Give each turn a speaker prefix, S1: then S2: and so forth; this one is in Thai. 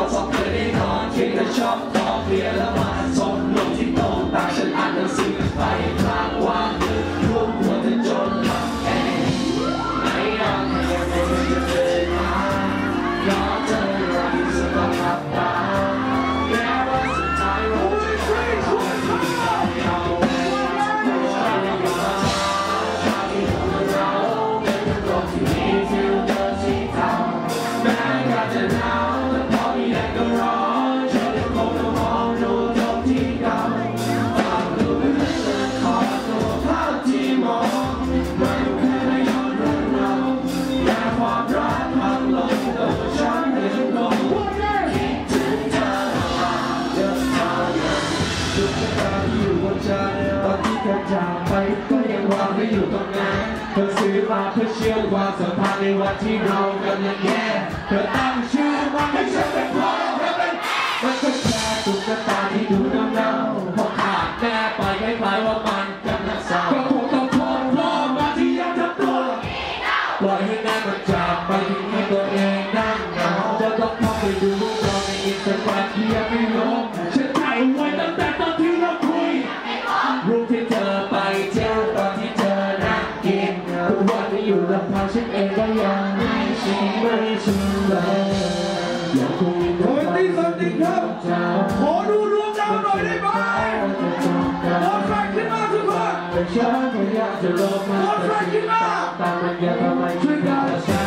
S1: ที่นอนที่เราสอ ทุกครั้งที่อยู่บนใจตอนที่เธอจากไปก็ยังวางไว้อยู่ตรงนั้นเธอซื้อมาเพื่อเชื่อมความสัมพันธ์ในวันที่เรากำลังแย่เธอตั้งชื่อมันให้ฉันเป็นพ่อเธอเป็นมันก็แค่ตุ๊กตาที่ดูเน่าๆพอขาดแม่ไปคล้ายๆว่ามันกำลังเศร้าก็คงต้องโทษพ่อมาที่ยังทำตัวปล่อยให้แม่มันจากไปทิ้งให้ตัวเองนั่งเหงาจะต้องเข้าไปดูรูปเราในอินสตาแกรมที่ยังไม่ล ก็ยังไม่ชินไม่ชินเลยอยากคงมี
S2: โอ้ยตีสติครับขอดูดวงดาวหน่อยได้ไหมหมดแฟนขึ้นมาทุกคน
S1: แต่ฉันก็อยากจะลบมันแต่สิ่งต่างๆมันยังทำไมช่วยกัน